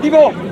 Vai Divo!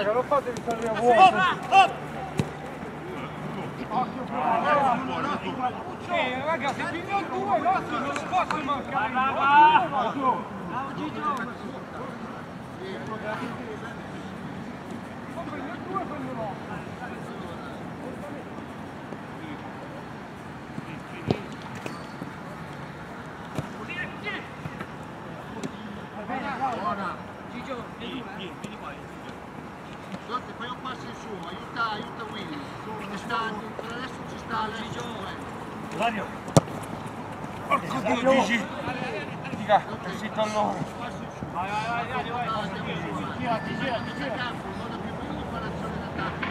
Raga, lo fate di salire a Hop, vuoto! hop. Eh, raga, se pigliano due, l'altro non lo posso mancare. Va, va, va. Bravo Gigio. Ma prende due, prende l'altro. Buona. Gigio, Guardate, fai un passo in su, aiuta, aiuta Willy. Ci sta, per adesso ci sta Alessio. Dario. Porco Dio, Gigi. Dica, è zitto allora. Vai, vai, vai, Dario, vai. Fa l'azione d'attacco.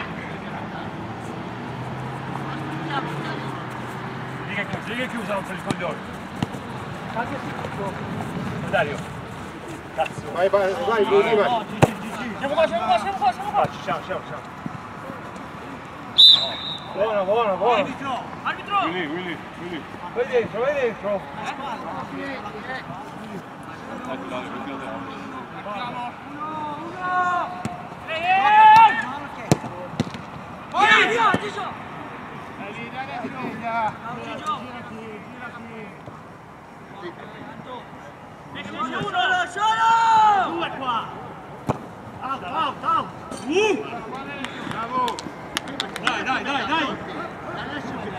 Aspettiamo che arriva. Dica che dica chiusa, non se li coglioni. Dario. Cazzo. Vai, vai, vai, Willy, vai. Siamo qua, siamo qua, siamo qua, siamo qua. Ci siamo, siamo, siamo. Buono, buono, buono. Arbitro, arbitro. Willy, Willy, Willy. Vai dentro, vai dentro. Ehi, ehi! Vai, via, Gigio. Bravo, Gigio. Solo, solo! Due qua! Out, out, out! Bravo. Dai, dai, dai, dai. Adesso che.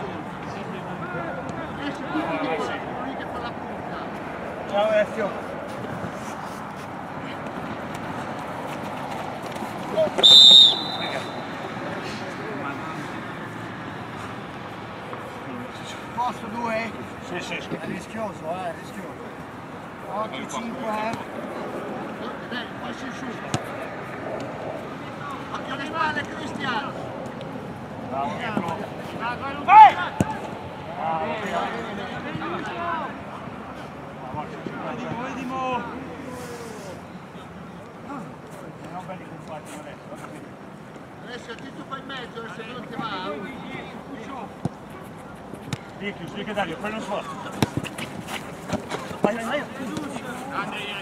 Adesso che lui che fa la punta. Ciao Alessio. Posso due? Sì, sì, sì. È rischioso, eh, è rischioso. Occhio 5, eh. Dai, passo in su. Occhio alle spalle, Cristiano. Bravo, Pietro. Vai! Vedimo. Non belli compatti adesso. Ti tu fai in mezzo, adesso non ti va. Dici, Dario, quello suo. Vai, vai, vai.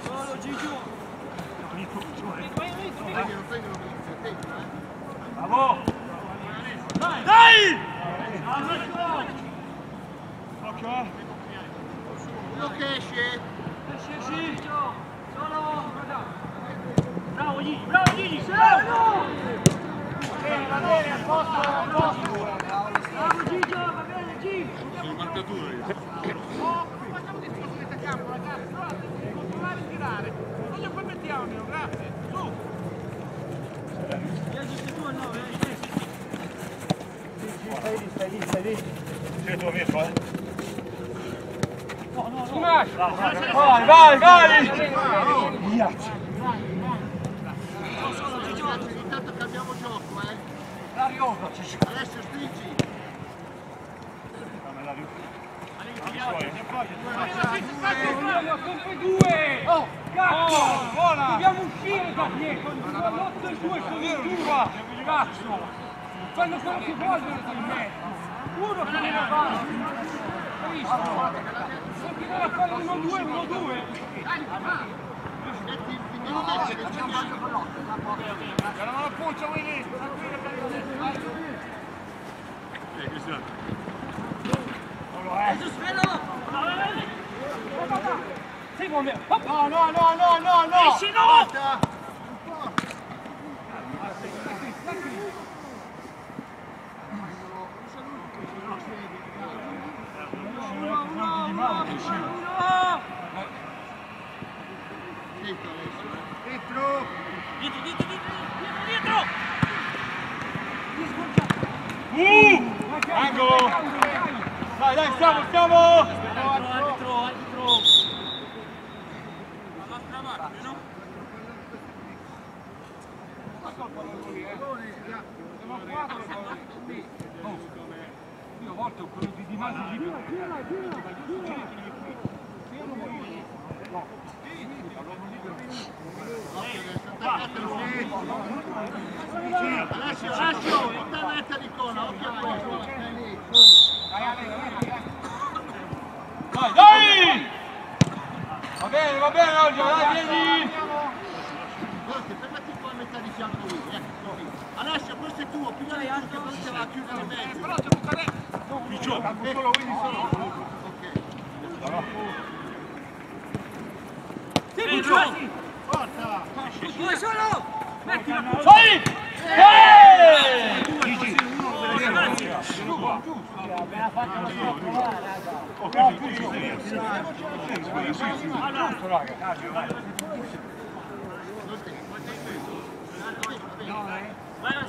Solo, Gigio. Prendi, non prendi, non prendi. Bravo. Occhio, eh. Che esce. Gigio. Solo, Bravo, Gigi, bravo, Gigi. Bravo! Va bene, a posto, a posto. Bravo, Gigio, va bene, Gigi. Facciamo discorso di campo, ragazzi, continuare a tirare. Non gli permettiamo, grazie. Su. Stai lì, stai lì, stai lì. Sì, tu Mirko, eh. Smash! Vai, vai, vai! Ragazzi, intanto cambiamo gioco, eh. Dario, Adesso stringi. Dobbiamo sempre due! Oh, cazzo! Dobbiamo uscire da dietro! L'8 e 2 sono in due! Cazzo! Fanno quello che vogliono in mezzo! Uno che viene avanti! Hai visto? Continuare a fare 1-2, 1-2! Metti il finino messo che ci sono. Eravamo al punto, Willy. Sei buon no, no, no, no, no, no. Esci, no! Dentro adesso, eh. Dentro. Dietro, dietro, dietro! Dietro, dietro! Uh! Angolo! Dai, dai, stiamo, stiamo! Arbitro, arbitro! Io a volte ho quello di Di Masi lì. Alessio, Alessio, sta netta di cona, occhio a questo. Dai, dai! Va bene, va bene, Olgio, dai, vieni! Guardate, fermati qua a metà di fianco lui, ecco. Alessio, questo è tuo, pigliali anche perché va a chiudere in mezzo. Però c'è cadetto. Piccione, Puccio. Solo, quindi solo. Forza! Due solo! Mettila! Sai! Eh!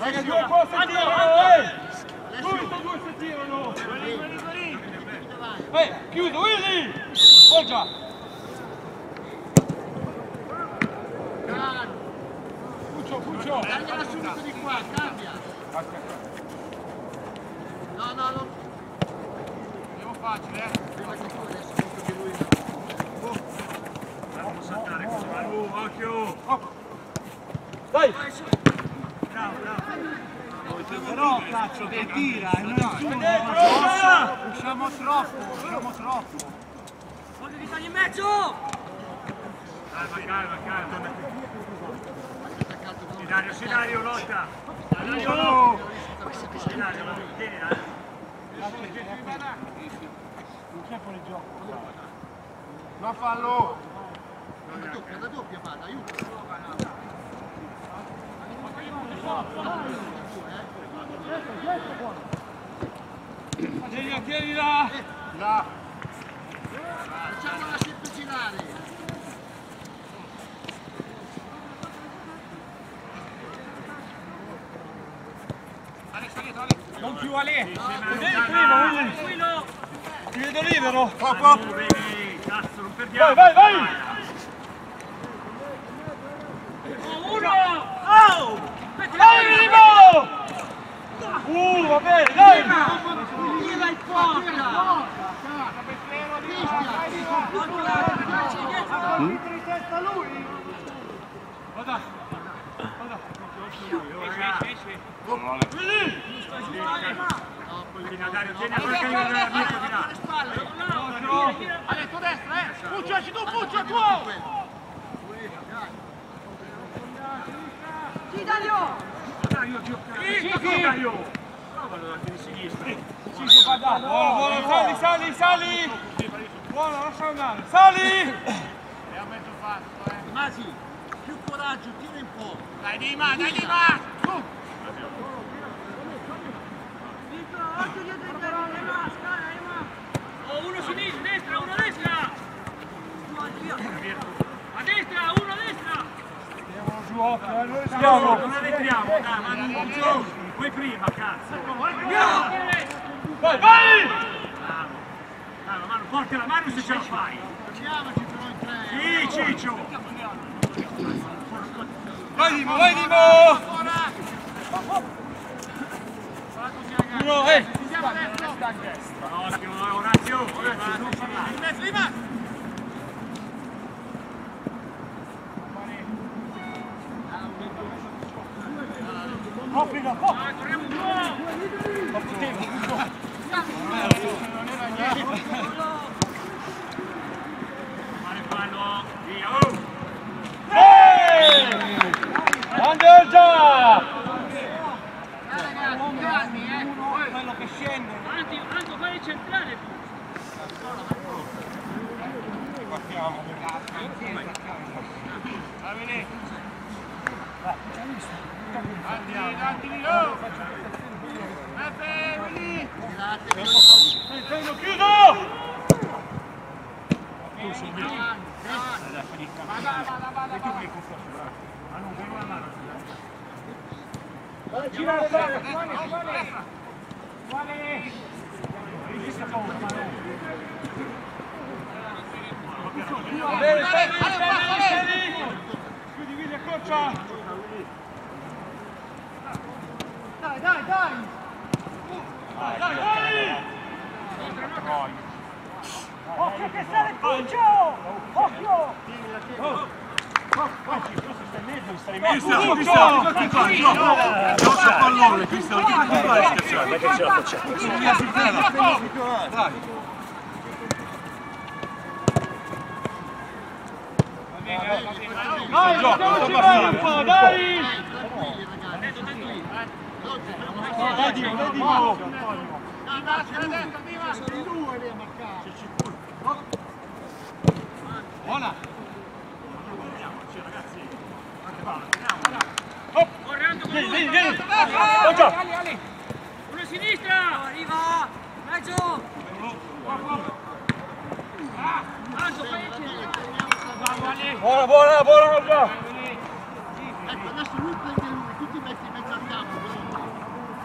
Raga, due posti tirano! Subito due si tirano! Eh, chiuso, Willy! Poggia! Puccio, Puccio! Tagliala subito di qua, cambia. No, no, no. Andiamo facile, eh. Prima che tu adesso sento che lui... Dai! Però cazzo che tira e nessuno Dentro! usciamo troppo, usciamo troppo. Voglio di tagli in mezzo! Calma, calma, calma. Sidario, Sidario, lotta. Sidario, va tieni, eh. Non c'è fuori gioco. No fallo! La doppia, la doppia vada, aiuto. Tieni, tienila! Là! Facciamola sempre girare. Non più a lì! Vieni prima, Willy! Tranquillo! Ti vedo libero! Muovevi, cazzo, non perdiamo. Vai, vai, vai! Oh, uno! Oh! Mimo! Uh, va bene, dai! Tira in porta! di testa lui! Vada! Willy! Dario, tieni a qualche amico di là. Ale, tu destra, eh. Puccio, esci tu, Puccio, è tuo. Sì, Dario! Dario, gioca. Dario. Provalo anche di sinistra. Cinque va dato! Buono, buono, sali, sali, sali! Buono, lascia andare! Sali! Abbiamo mezzo fatto, eh. Masi, più coraggio, tira in po'. Dai, Dima, dai, Dima. Su. Occhio dietro il terreno, Ema, scala, Ema! Oh, uno sinistra, destra, uno a destra! A destra, uno a destra! Andiamo noi siamo! Non arretriamo, dai, ma non giù. Voi prima, cazzo. Vai, vai! Manu, porti la mano se ce la fai. Andiamoci però in tre. Sì, Ciccio. Vai Dimo, vai Dimo! Uno, eh! Occhio, Orazio. Orazio, non parlare. In mezzo, Lima. Applica, po! Fare fallo. Via, oh. Ehi! Under già! Dai ragazzi, calmi, eh. Quello che scende. Anzi, Anto, fai il centrale! Bene, bene, lì, stai lì! Chiudi, Willy, accorcia! Dai, dai, dai! Dai, vai! Occhio che sale il Puccio! Occhio! Pallone, Cristiano, che ti fai scherzare? che ce la facciamo! Dai! Dai, giochiamoci bene un po', dai! Ragazzi, tranquilli. Lotte, Dai, sulla destra, viva! Sono due lì a marcare. Buona. Correndo con lui, vieni, vieni. Ale, Ale. Uno a sinistra! Arriva! Ale! Buona, buona, buona. Ecco, adesso lui prende lui, tu ti metti in mezzo al campo, così.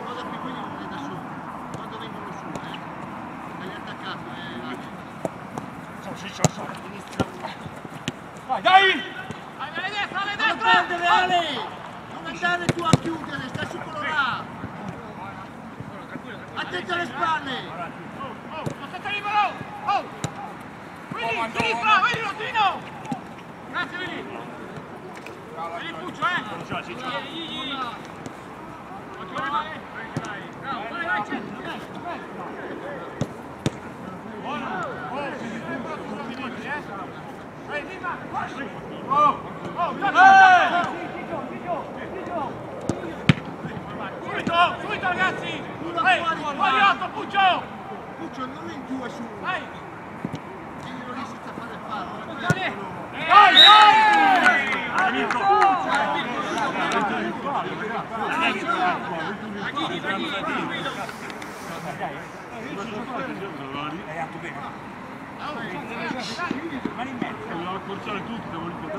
Cosa che quelli non è da solo. Quando vengono su, eh. Hai attaccato, eh. Vai, dai. Ale destra, ale Non destra! prendere Ale! Non andare tu a chiudere, stai su quello là! Attento alle spalle! Oh, non sei libero! Oh! Willy, sinistra, Willy, Rotino! Grazie, Willy! Willy Puccio, eh! Ancora male. Bravo, vai, vai, centro. Ehi, viva! Oh. Oh, Eh. gioca! Subito, subito ragazzi! Ehi, Puccio! Puccio, non in giù e su! Tranquillo. Devo accorciare tutto, devo ripetere.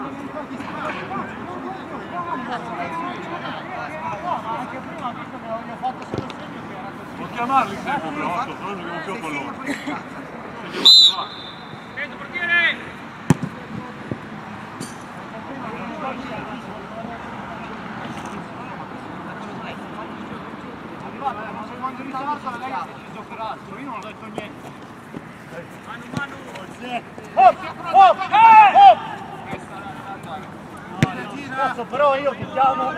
Non chiamarli il tempo però, Otto, però non giochiamo più a pallone. Sei chiamati qua. Prendo, portiere. Quando mi stava lei giocherà altro, io non ho detto niente! Manu, Manu. Posso però io ti chiamo!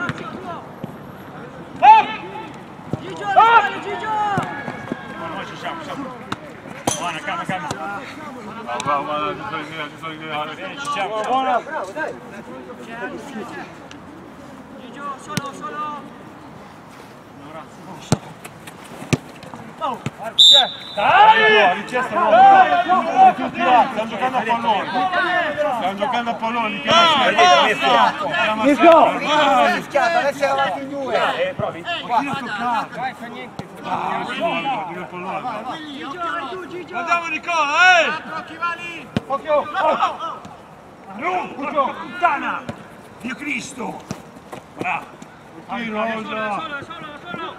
Gigio, alle spalle, Gigio. Noi ci siamo. Buona, calma, calma. Bravo, bravo, ci sono idea, ci sono idea. Ci siamo, buona. Gigio, solo, solo. Dai! Stiamo giocando a pallone. Stiamo giocando a pallone, sempre. Rischiato, adesso eravate in due! L'ha toccato? Vai, fa niente. Ah, pallone. Nicola, eh! Occhi, lì! Occhio! No, Puccio! Puttana! Dio Cristo! Bravo! Qui Solo, solo, solo, solo.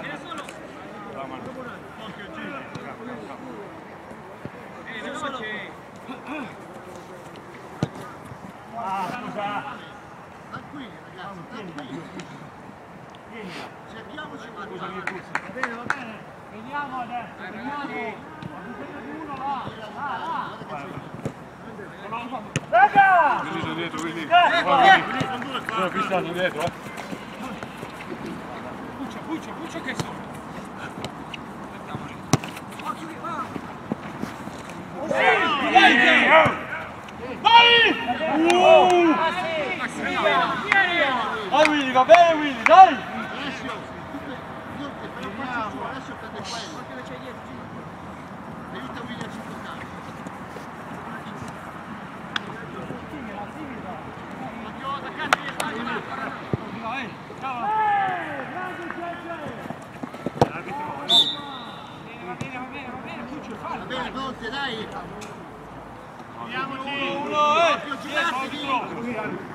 Viene solo. Eh, veloce. Ah, scusa! Tranquilli ragazzi, tranquilli! Cerchiamoci una cosa! Va bene, va bene! Veniamo adesso, veniamo! Raga! Quindi sono dietro, quindi... Sono fissato dietro, eh! Puccio, Puccio, Puccio che sono. Vai! Uh! Vai Willy, va bene Willy, dai! Alessio, io ti però faccio su, Alessio prende quello! Aiuta William a giocare! Va bene, Conte, dai! Uno, eh! Più giratevi!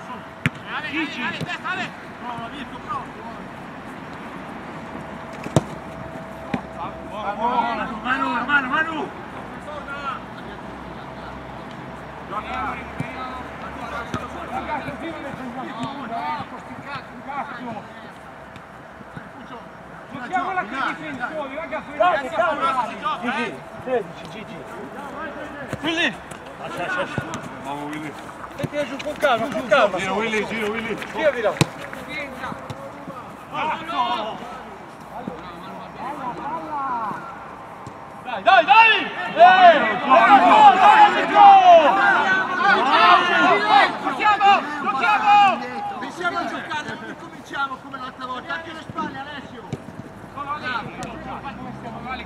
con la palla! Dai, attaccati, chi è questo? Oh, prendilo, prendilo Puccio, prendilo! Eh ragazzi, oh! Oh! Fuori Bravo! otto! Ostia! Ale, Ale, Ale, destra, Ale! Prova, Mirko, prova! Manu, Manu, Manu! Siamo la che difensori, raga, Dai, frenate cavolo. Gigi, 13, Gigi. Willy! Lascia, lascia. Bravo Willy. Mettila giù con calma, con calma. Gira Willy, gira Willy. Girati là. Dai, dai, dai! Eh! Giochiamo! Giochiamo! Pensiamo a giocare, cominciamo come l'altra volta. Anche le spalle, Alessio.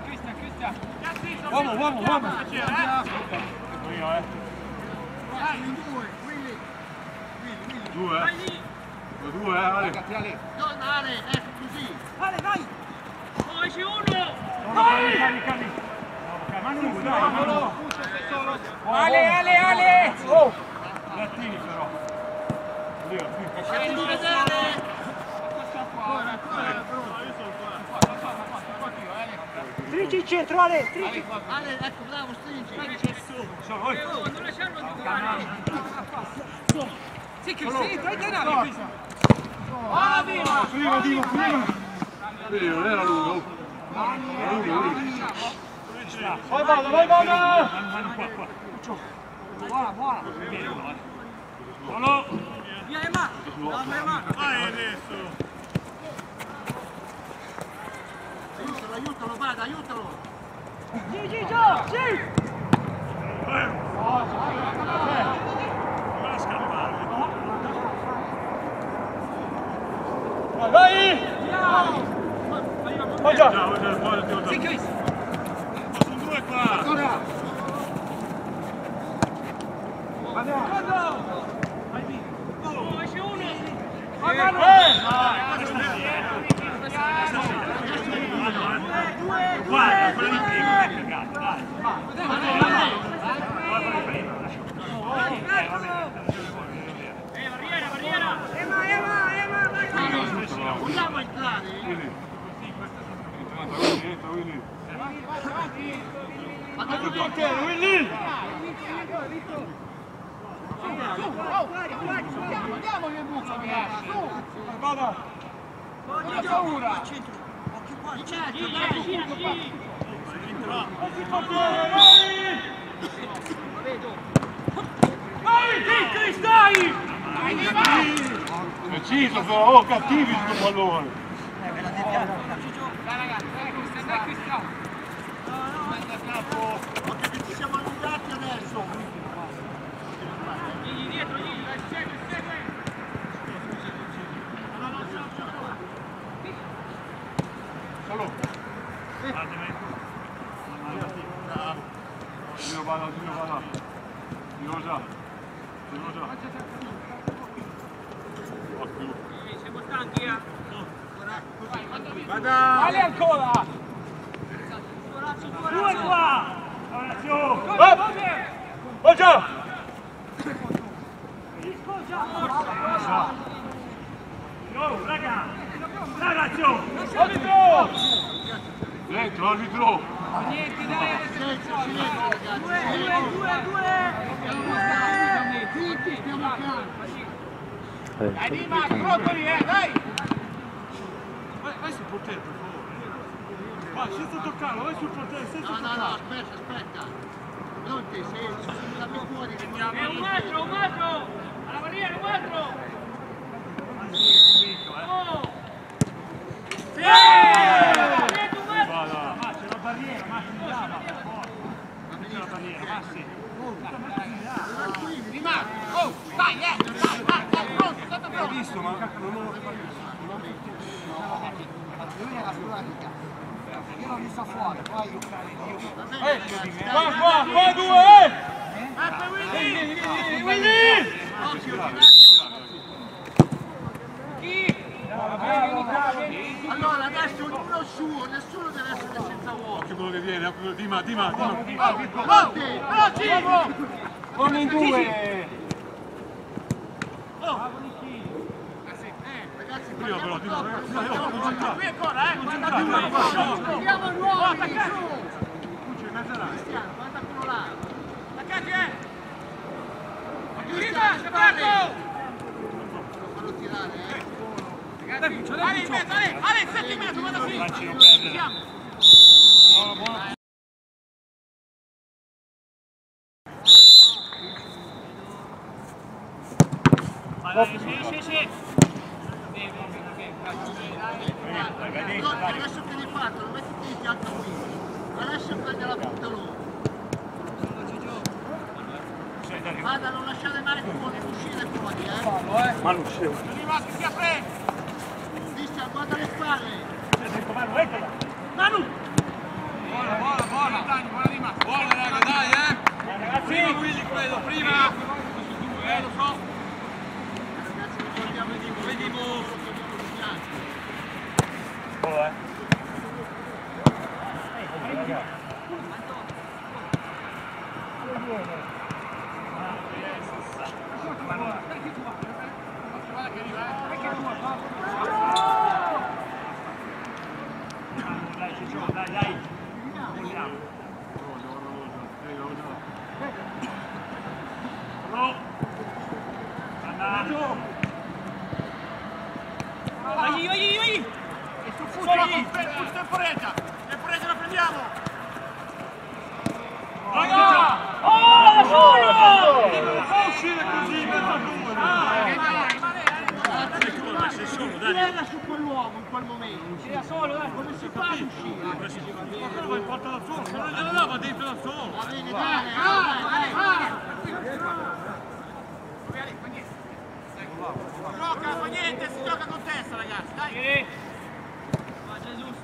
Cristian, Cristian. Uomo, uomo, uomo. Io, eh. Due, Willy. Due, eh. Due, due, eh, Ale. No, Ale, ecco così. Calmi, calmi, calmi. Ma non dai, Ale, Ale, Ale! Oh! Attini però. Lì, qui. Lasciatemi vedere. Stringi in centro, Ale! Stringi! Ale, ecco, bravo, stringi. Sono voi. Sì, Cristian, dai denari, Cristian. Prima, Dimo, prima. Vedi, non era lungo. Era lungo, lui. Vai, vado, vai, vado! Vanno qua, qua. Buona, buona. Via Emma. Emma. Vai adesso. Aiutalo, aiutalo, vada, aiutalo. Non la scappare. Vai, vai! Vai già! Ciao, ciao, poi ti ho Sì, dato. Chris. Sono due qua. Guarda, quella di prima, non è cagato, dai. Guarda di prima, lascia. Eh, va bene. Vogliamo entrare? Willy. Entra, Willy, entra, Willy. Vada Il lui. portiere, Willy! Andiamo che buccia, mi. Vada! Non ho paura. Certo, dai. Portiere, vai! Vai, Chris, dai! Preciso però, oh, cattivi sto pallone. Dai, ragazzi, dai, Cristian, dai, Cristian. Occhio che ci siamo allungati adesso. Gli dietro, gli, dai, segue, segue. Solo. Giro vada, giro vada. Giro già. Giro già. Ottimo. Siamo stanchi, eh? Vada! Ale ancora! Due qua! Adesso! Come, come? Vai già! Yo, raga! Ragazzo! Arbitro! Dentro, arbitro! Niente, dai, Silenzio, silenzio, ragazzi. Zitti, stiamo a casa. Dai, Dima, Crocoli, eh, dai! Vai sul portiere, per favore. Vai, senza toccarlo, vai sul portiere, senza No, no, no, toccarlo. aspetta, aspetta. Pronti, se ci sono da fuori, vediamo. È un metro, un metro! Alla barriera, un metro! Oh! Sì! Dietro, un metro! Vada! Ma c'è la barriera, ma si dava, per forza. C'è la barriera, ma sì. Dima, oh, dai, eh! Dai, dai, dai, pronto, state pronti! visto, ma non ho Lui era sporadicca. Io l'ho vista fuori, poi io Va bene, Eh, ragazzi, qua, dai. qua, qua, due! eh! Ecco, Willy! Willy! Occhio, girate. Chi? Vieni qua, vieni! Allora, adesso ognuno suo, nessuno deve essere senza uomo. Occhio quello che viene, occhio quello- Dima, Dima, Dima. Pronti, veloci! Uno in due! Ragazzi, Prima però, Dima, troppo, ragazzi, parliamo no. Qui ancora, eh! Andiamo nuovi, su! Cucci in mezzo all'aria. Cristiano, guarda quello là. Attaccati, eh! Cristiano, Dima, attaccato! Non farlo tirare, eh. Vada, non lasciare mai fuori, uscire fuori, eh. Manu, sì. Sono i maschi, si apre. Cristian, guarda le spalle. Sì, Manu. Buona, buona, buona. Buona. Buona, raga, dai, eh. Prima prima. Eh, lo so. Ragazzi, Vediamo. Oh, eh. Dai, dai, dai. Vogliamo. Pro. Andato. Vai, vai, vai. E su Fuccio, Fuccio temporeggia. Temporeggia, la prendiamo. Raga! Oh, da solo! Non può uscire così in mezzo a due. Chi era su quell'uomo in quel momento? da solo, dai. Come si fa ad uscire? Ma quello va in porta da solo, se non glielo dava dentro da solo. Va bene, dai, dai, dai. Gioca, fa niente, si gioca con testa, ragazzi, dai.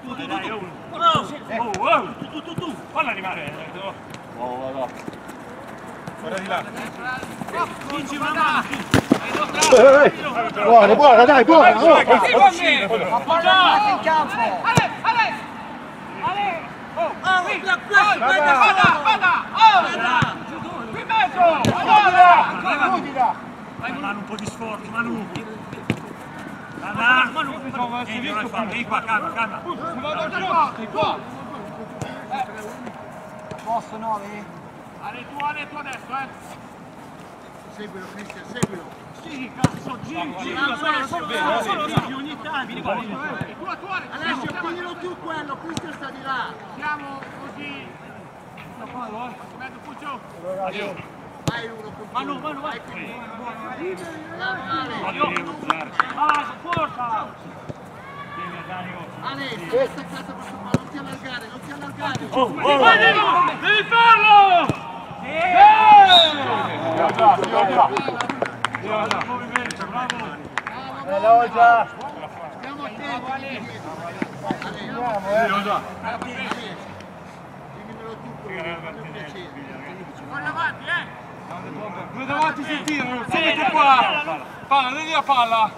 Dai, dai, uno. Oh, oh, tu, tu, tu, tu. Falla arrivare. Eh, Vinci una mano. Buona, buona, dai, buona. Oh. Bene. Guardate in campo. Ale, Ale. Ale. Oh, guarda, guarda, guarda. Oh, qui mezzo. Guarda. Dai, Manu, un po' di sforzo, Manu. Manu, Manu. Vieni, ora fa. Vieni qua, calma, calma. Si va da gioco, sei qua. Posso, nove? Ale, tu, Ale, tu adesso, eh. Seguilo, Cristian, seguilo. Sì, cazzo, giri, giri. Solo, solo, solo, solo. Ogni tanto. Tu, tu, Ale. Alessio, piglialo tu quello, Cristian sta di là. Siamo così. Mezzo Puccio. Vai uno con Manu, Manu, vai. Usarci. Ah, forza. Ale, stai staccato questo qua, non ti allargare, non ti allargare. Oh, oh. Devi farlo! Bravo. Stiamo attenti. Ale, dimmelo tu per piacere. Guarda avanti, eh! Due davanti si tirano, subito qua. Palla, vedi la palla.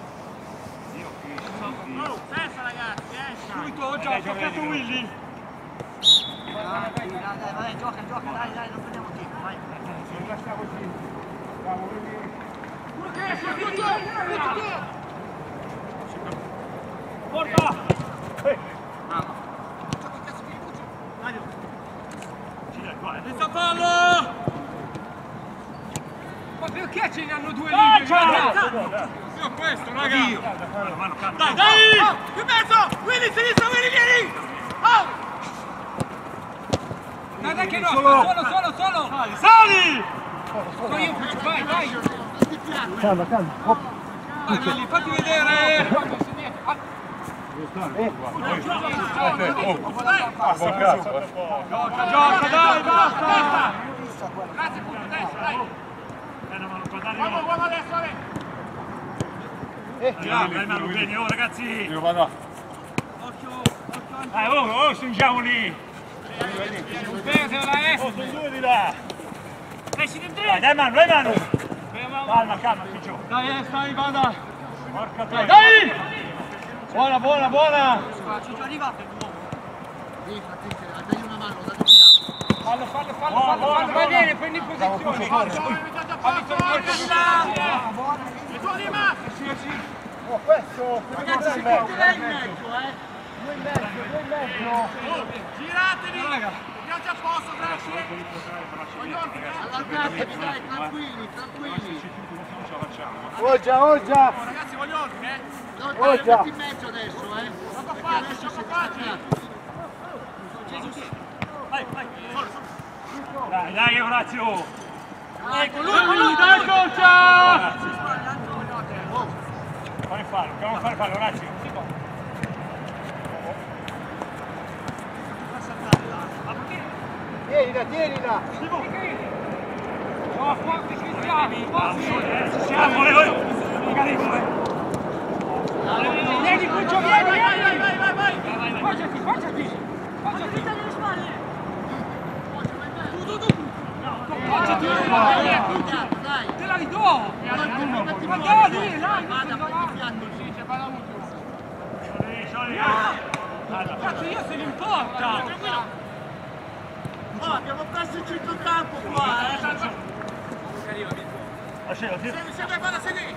Oh, testa ragazzi, eh! Subito, ho già toccato Willy. Dai, dai, dai, gioca, gioca, dai, dai, non prendiamo tempo, vai. Porta. Gira qua, eh. Senza fallo. Ma perché ce ne hanno due Dai, lì? ciao. Io questo, raga. Dai, dai! Oh, in mezzo! Willy, sinistra, Willy, vieni! Oh! Dai che no, solo, solo, solo. Sali! Sto io, vai, vai. Calma, calma. Hop. Vai, Willy, fatti vedere. Gioca, gioca, dai, basta. Grazie, Puccio, testa, dai! Eh, no. uomo adesso, Ale! Dai, mano, bene, oh, ragazzi. Occhio, occhio. Dai, oh, oh, stringiamo lì. Perdela, eh. Oh, sono due di là. Dai, dai, mano, dai, mano. Calma, calma, Ciccio. Dai, eh, stai, vada. Porca troia. Dai! Buona, buona, buona. Sì, Cristian, dai una mano, dai via. Fallo, fallo, fallo, fallo, fallo. Vai bene, prendi posizione. Giovane, mettete a posto, organizzato! E tu Lima! Oh, questo, Ragazzi, si metterà in mezzo, eh. Due in mezzo, due in mezzo. Oh, giratevi! Raga. Andiamo già a posto, grazie! Eh! Allargatevi, dai, tranquilli, tranquilli. Oggia, oggia. Oh, ragazzi, voglio eh! Dove metti in mezzo adesso, eh? Perché adesso si è distaccato. Dai, dai Orazio! Ecco, lui, lui, dai, concia! Fare fallo, dobbiamo fare fallo, Orazio! Tienila, tienila! Oh, forte Cristiano, forte! Siamo, eh! Magari come! Vieni, Cuccio, vieni, Vai, vieni! vai, vai, vai, vai! Facciati, facciati! Facciati! Tu, tu, tu! Facciati! Dai, dai. Te la ridò! Ma dai, dai! Vada, prendi il fiato. Scioli, scioli! Cazzo, io se ne importa! Oh, abbiamo perso il centrocampo qua, eh. Lascialo, tira! Segui, segui, guarda, segui!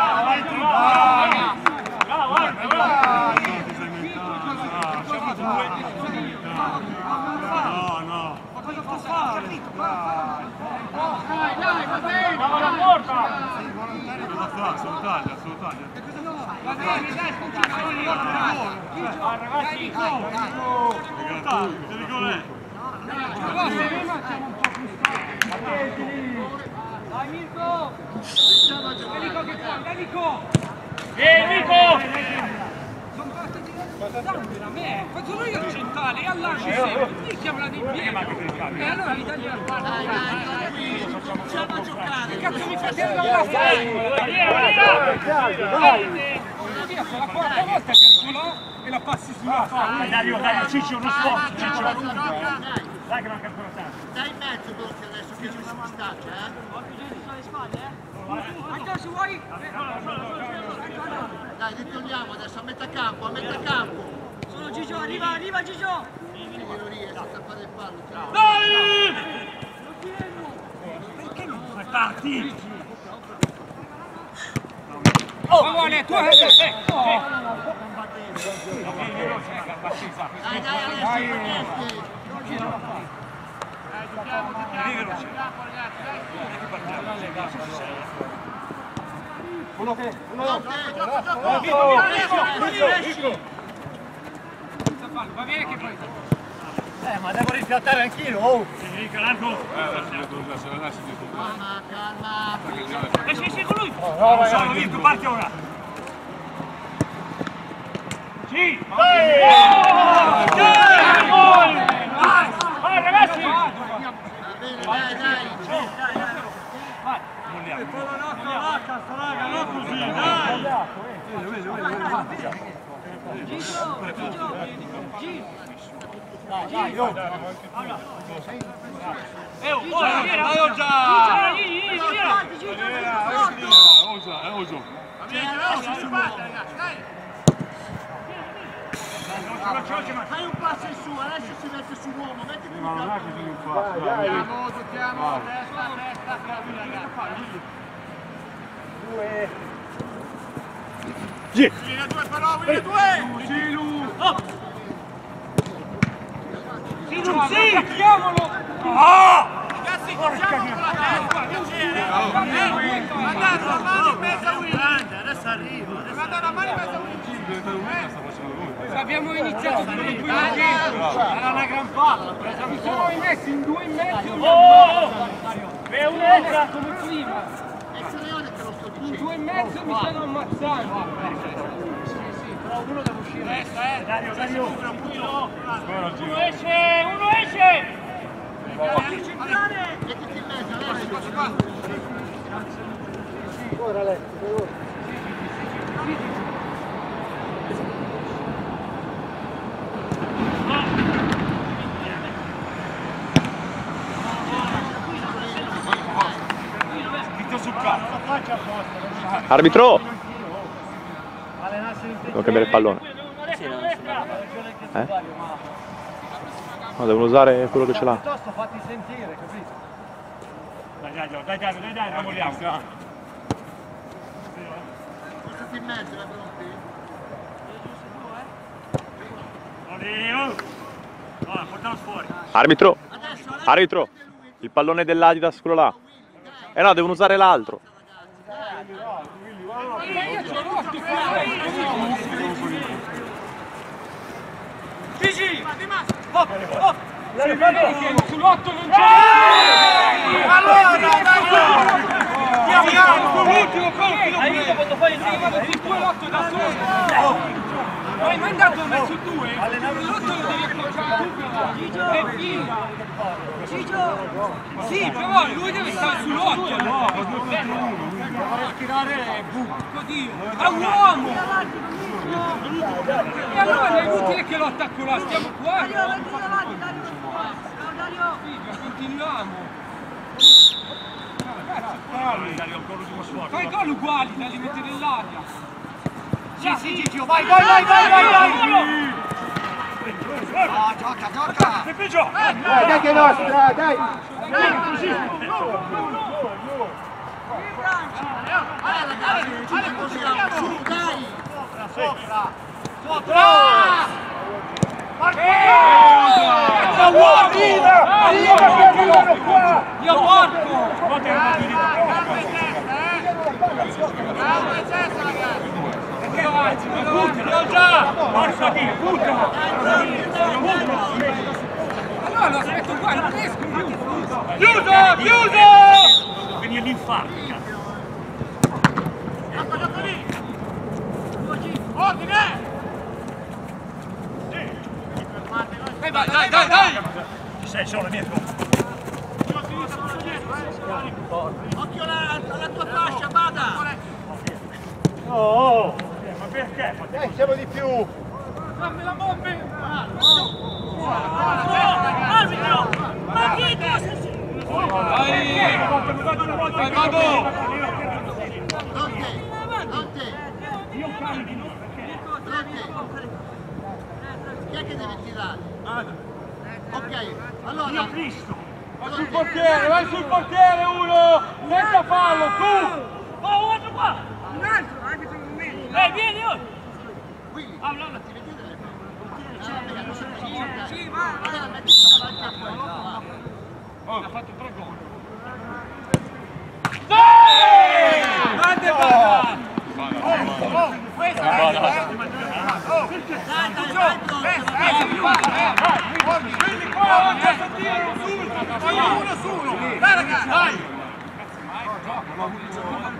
Avanti! Bravo, bravo, bravo! Siamo due! No, no! Dai, dai, va bene! Bravo la porta! Fa? Se lo taglia, se lo taglia. Va bene, dai, Cuccio, Ah, ragazzi! Che rigore è? Però se noi mangiamo un po' più stanchi. Dai Mirko! Dai Nico che fa, dai Nico! Ehi, Nico! Sono partiti da me! Faccio noi il centrale e all'arci sempre! Picchiamela di piedi! E allora gli tagli la palla! Dai, dai, dai, cominciamo a giocare. Cazzo mi fate! Via, sono la quarta volta che arrivo e la passi sulla Dai! Dario, dai, Ciccio, uno Ciccio! Dai, Dai che manca ancora tanto! dai in mezzo Bocchi adesso che lui si distacca, eh. Anche se vuoi! Dai, ritorniamo adesso a metà campo, a metà campo. Sono Gigio, arriva, arriva Gigio! Quindi non riesce a tappare il fallo. Dai! Parti? Oh, vuole, tu hai Dai, dai, Alessio, Panetti. Uno che... Uno... Va bene che poi... Eh, ma devo riscattare anch'io, oh! Sì, Calanco! Eh, se la lasci dietro. Calma, calma. Eh sì, sì, con lui! No, no, vai, Sono vai. Mirko, parti ora! Sì! Oh! Vai! Vai ragazzi! Va bene, dai, dai. Dai, oh! Eh, oh, ora, vieni! già! Vieni, vieni, vieni! Osa, è Oso. C'è Alessio su ragazzi, Fai un passo in su, Alessio si mette su uomo, metti più Ma non è che se non fa. Dai, dai! Giochiamo, giochiamo, testa, testa, bravi ragazzi! Due... Vieni a due però, vieni a due! Silu! Silu, sì! Attacchiamolo! Ah! Ragazzi, giochiamo con la testa, piacere! Mandate la mano in mezzo a Willy! Adesso arriva! Mandate la mano in mezzo a Willy! Abbiamo iniziato con i due dietro! Era una gran palla, Mi sono rimessi in due in mezzo Oh! E un'altra! come prima! È Leone che lo sto In due e mezzo mi stanno ammazzando! Uno deve uscire. Testa, eh! Dario, Dario! Uno esce! Uno esce! Mettiti in mezzo. Arbitro! Devo cambiare il pallone. Uno destra! Eh? No, devono usare quello che ce l'ha. Piuttosto fatti sentire, capito? Dai, dai, dai, dai, dai, non vogliamo! Mettiti in mezzo, la pronti? Oddio! Allora, portiamo fuori! Arbitro! Arbitro, il pallone dell'Adidas, quello là. Eh no, devono usare l'altro. Gigi! Hop, hop! Si vede che il culotto non c'è! Allora, dai! Chiamiamo! L'ultimo colpo! Hai visto quando fai il primo sul culotto da solo? Ma hai mandato verso due? Il culotto lo devi appoggiare tu! E via! Gigio! Sì, però lui deve stare sull'otto! No! tirare bu. Oddio! È un uomo! E allora è inutile che lo attacco là, stiamo qua! Figa, continuiamo! Dai, ancora l'ultimo sforzo. Fai gol uguali da li mettere nell'aria! Sì, sì, Gigio, vai, vai, vai, vai, vai, vai! No, gioca, gioca! E Pigio! Dai, dai che è nostra, dai! Dai ragazzi, ci riposiamo, su, dai! Sopra! Cazzo uomo! Allora che chiudono qua! Io porco! Calma e cesso, ragazzi! Che avanti, buttalo già! Porca di, puttana! Allora lo aspetto qua, non riesco più! Chiuso, chiuso! Veni l'infarto, cazzo. Ordine! Eh, dai, dai, dai, dai! Ci sei solo dietro. Occhio alla, alla tua fascia, bada! Oh, eh, ma perché? Dai, siamo di più! Dammi la bomba! Arbitro! Ma è questo? Dai! Vai, vado! Non te! Chi è che deve tirare? Ok, allora... Io Cristo! Vai sul portiere, vai sul portiere uno! Senza fallo, tu! Oh, un altro qua! Un altro, arbitro un momento! Eh, vieni, oh! Ah, no, no. ti non vicino, dai. Sì, va! Allora, mettiti davanti a quello, va. Ha fatto tre gol! Grande palla! Oh, questo è Dai, dai, dai, pronto, Vieni qua, questo tiro, subito! Fai uno su uno! Dai, ragazzi! Dai! Occhio di zona!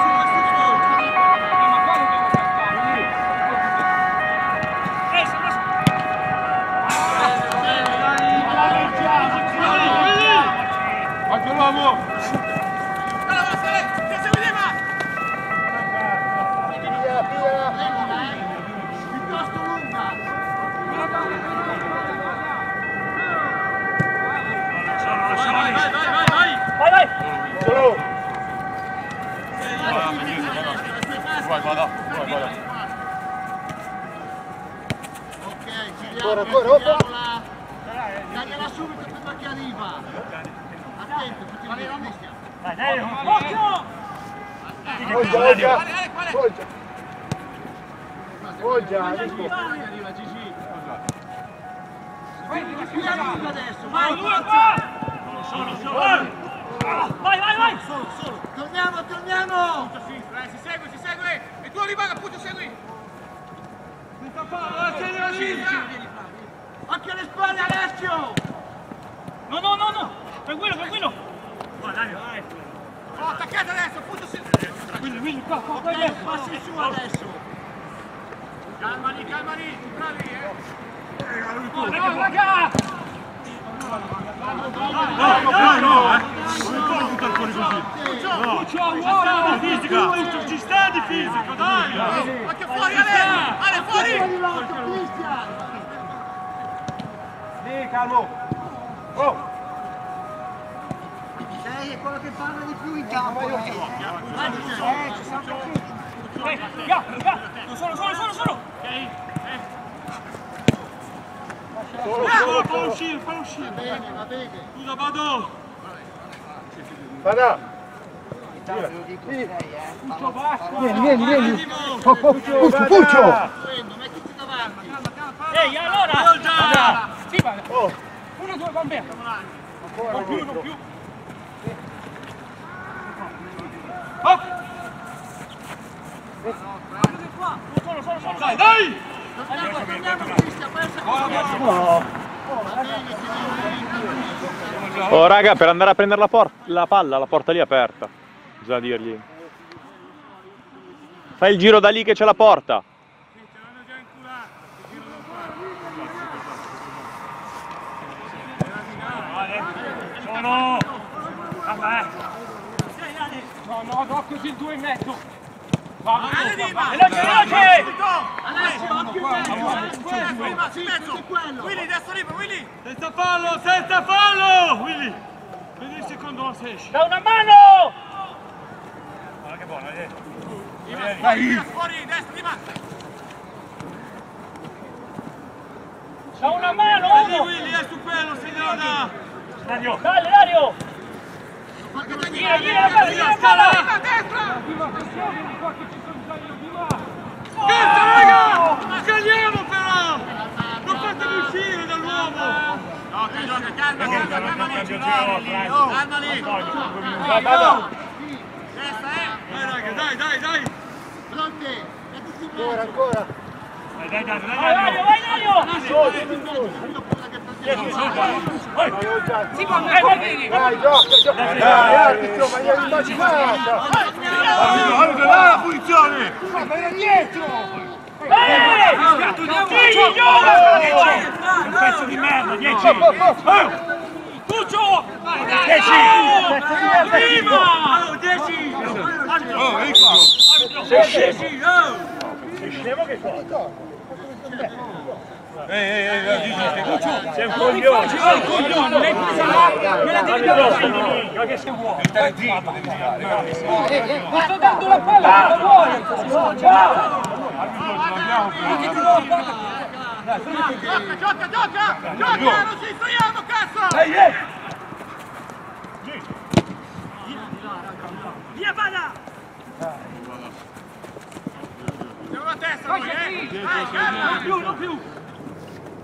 Vai, vada, vai, vada. Ok, giriamola, giriamola! Tagliala subito prima che arriva! Attento, tutti i Cristian! Dai, dai, Occhio! Poggia, Quale, quale, quale? Poggia! Poggia, adesso! Qui a lungo adesso, vai! Due qua! solo, solo. Vai, vai, vai! Solo, solo! Torniamo, torniamo! Punto a sinistra, eh, si segue, si segue! E tu rimani appunto, segui! Senza fallo, segui la sinistra! Occhio alle spalle, Alessio! No, no, no, no! Tranquillo, tranquillo! Vai, dai, vai! Oh, attaccate adesso, appunto si... Tranquillo, quindi qua, qua, qua, Ok, passi su adesso! Calmali, calmali, bravi, eh! Oh, no, raga! No, no, eh. Non puoi buttare fuori così. No. Uomo! Di fisica, ci sta di fisica, dai. Occhio fuori, Ale! Ale, fuori! Sì, calmo! Oh! Sei quello che parla di più in campo! Eh, ci siamo Eh, via, via! Solo, solo, solo, solo! Ok, eh. Solo, solo, fa uscire, fa uscire. Va bene, va bene. Scusa, vado. Vada. Vieni, vieni, vieni. Puccio, Puccio. Mettiti davanti. Ehi, allora! Sì, va. Uno, due, bambini. Non più, non più. Hop! Solo, solo, solo! Dai, dai! Torniamo, torniamo, Oh raga, per andare a prendere la, la palla, la porta lì è aperta. Bisogna dirgli. Fai il giro da lì che c'è la porta. No, no, così il due in mezzo. Veloce, veloce! Alessio, occhio quello. Willy, destro libero, Willy! Senza fallo, senza fallo! Willy! Vedi il secondo non si esce. Da una mano! Guarda che buono, eh. Fuori, fuori, destra, di! Da una mano, Vedi! Willy, è su quello, signora! Dario! Dai, Dario! Gira, gira, gira, Scala! gira, destra! Che. Cazzo, raga! Scagliamo però! Non fatemi uscire dall'uomo! Gioca, gioca, calma, calma, calma lì! giro, Calma lì! Destra, eh! Dai raga, dai, dai, dai! Pronti? Ancora, ancora. Dai, dai, dai, Vai, Dario, vai, Dario! Che me lo vedi. Dai, gioca, gioca. Dai, arbitro, ma gli hai immaginata. Là la punizione! Ma era dietro. Eh! Un pezzo di merda, 10! Tuccio! Dieci! Prima! Oh, ecco! Ehi, ehi, ehi, Gigi, stai qua. Sei un coglione! Oh, coglione, l'hai presa là. Me la devi dare. Ma che sei vuoi? Stai zitto, devi girare. Ti sto dando la palla, cosa vuoi? Ciao. Che ti do la palla? Gioca, gioca, gioca! Gioca! Non ci distraiamo, cazzo! Ehi, ehi! Via, vada! Siamo la testa noi, eh! Vai, calma! Non più, non più.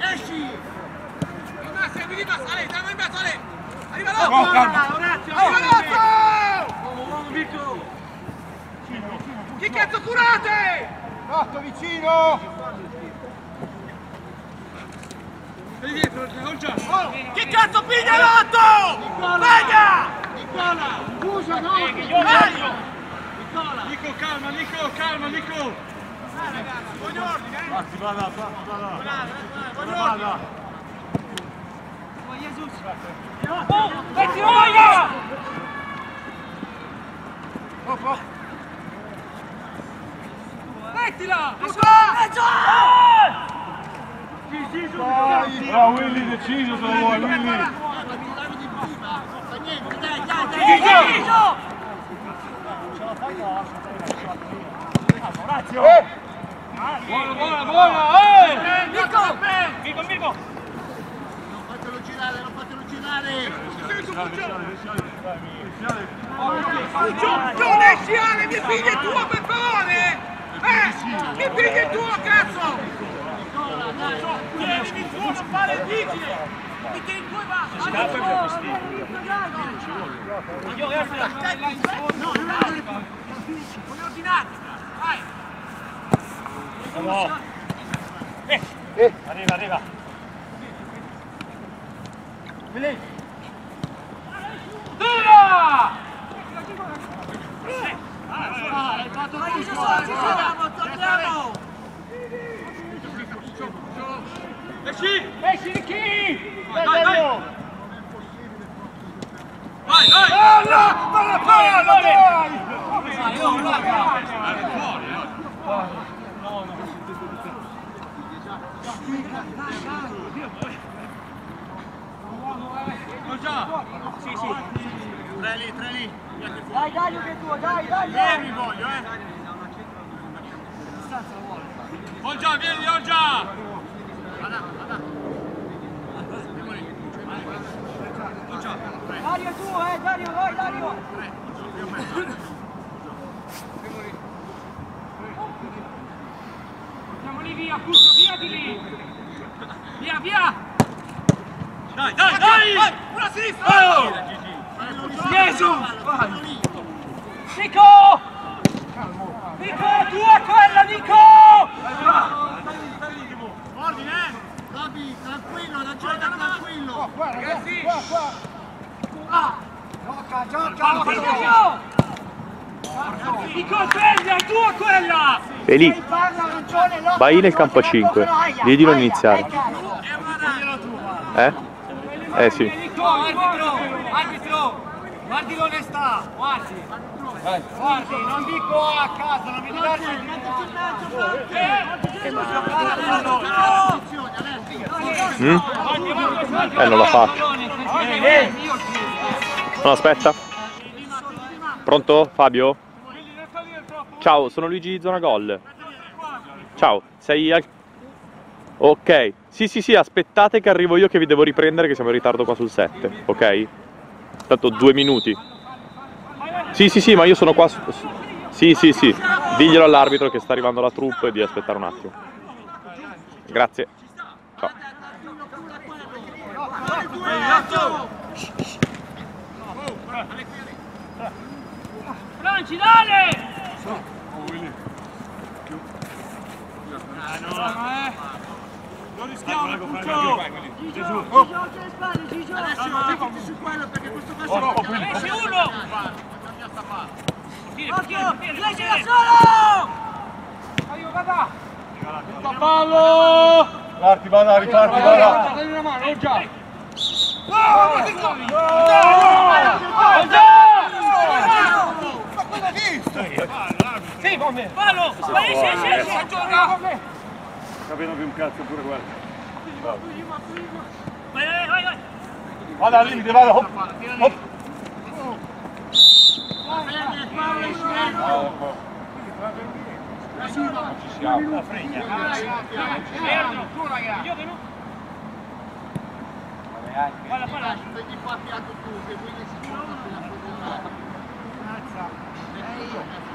Esci! Massa, vieni, Massa, Ale, dai, in mezzo, Ale! Arriva là! Oh, calma. Orazio! Arriva là! Chi cazzo curate? Otto vicino. Stai dietro, non già! Chi cazzo piglia l'otto? Venga! Nicola! Scusa, no! Nicola! Nico, calma, Nico, calma, Nico! Voglio ordine, eh! Basti, vada, vada, Voglio ordine! vada! Oh, metti voglia! Mettila. Bravo Willy, deciso se vuoi, Willy! Guarda, mi davi di prima! Niente, dai, dai, dai! Buona, buona, buona, eh! Mirko! Mirko, Mirko! Non fatelo girare, non fatelo girare! Non esci Ale, mio figlio è tuo per favore! Eh! Mio figlio è tuo, cazzo! Tienimi tu, non fare il vigile! Mi tieni tu e basta! Scappa il Voglio No, voglio ordinarti! Vai! No! Arriva, arriva! Tira. Hai fatto tutto! Ci siamo, torniamo! Esci! Esci di chi? Vai, vai! Vai, vai! Palla! Palla, palla, dai! Vai, oh, raga! Non già! Sì, sì. Tre lì, tre lì. Dai, Dario che tuo, dai, dai, Vieni voglio, eh. Olgia, vieni, Olgia! Dario è tuo, eh, Dario, vai, Dario! Siamo lì via, Cuccio, via di lì! Via, via! Dai, dai, dai! Vai, una a sinistra. Oh! Gesù! Nico! Nico, tua quella, Nico! Ordine, eh. Gabi, tranquillo, la gioca tranquillo. Ragazzi! Gioca, gioca, Nico! Nico, sveglia, è tua quella! Arancione, no, vai nel campo a 5. Digli di non iniziare. Eh? Eh sì. Arbitro! Arbitro! Guardi l'onestà, guardi! Guardi, non dico a caso, non mi darsi Mm? Eh, non la faccio. No, aspetta. Pronto, Fabio? Ciao, sono Luigi Zona Gol. Ciao, sei al... Ok. Sì, sì, sì, aspettate che arrivo io che vi devo riprendere che siamo in ritardo qua sul 7, ok? Tanto due minuti. Sì, sì, sì, ma io sono qua... su- Sì, sì, sì. Diglielo all'arbitro che sta arrivando la troupe e di aspettare un attimo. Grazie. Ciao. Franci, dale! Non rischiamo, Cuccio! Gigio, Gigio, oltre le spalle, Gigio! Adesso mettiti su quello perché questo qua Oh, quelli. Esce uno! Occhio, riesci da solo! Arrivo, guarda! Fallo! Parti, vada, riparti, vada. Dai una mano, già! Sì, come? Fallo! Vai, esci, esci, esci! Gioca! Più un cazzo pure guarda. Vai, vai, vai, vai! Vada al limite, vada, hop, hop. La fregna. Io che no! Guarda, palla! Vedi qua a fianco tu, che vuoi che si la fotografia.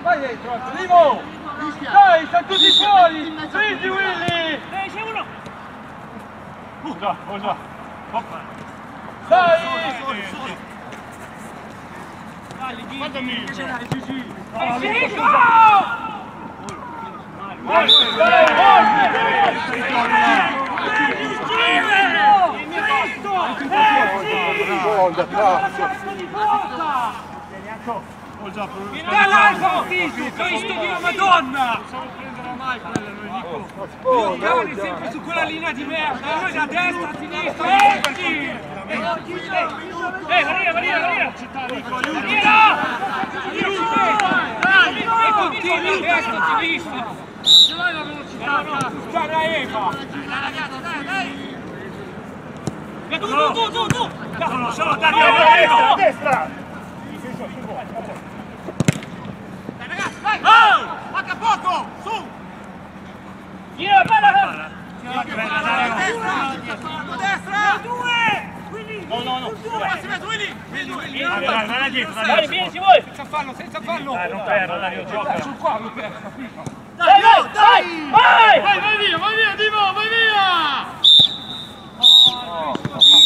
Vai dentro, Limo! Fischia. Dai, stanno tutti fuori! Prendi Willy! Dai, c'è uno! Oh già, oh già. Hop. Dai! Fatemi! Esci, Nico! Oh già, Dall'alto, Cristo, Cristo Dio, Madonna! mai quella, noi dico. Tu gani sempre su quella linea di merda, noi da destra a sinistra, esci! Eh, Maria, Maria, Maria! Maria! Dai! E continua a destra a sinistra! Ce l'hai la velocità, Cristiana Eva! E tu, tu, tu, tu, tu! Sono solo Dario Rodrigo! a destra! Dai ragazzi, vai! Oh! Manca poco! Su! Gira, bella! A destra! Due! No, no, no! Verso Willy! Willy! Dai, vai dietro, dai, vieni, vuoi! Senza fallo, senza fallo! Dai, non perdo, Dario, gioca. Sul qua, lo perdo? Dai, Dai, dai! Vai! Vai, vai via, vai via, Oh.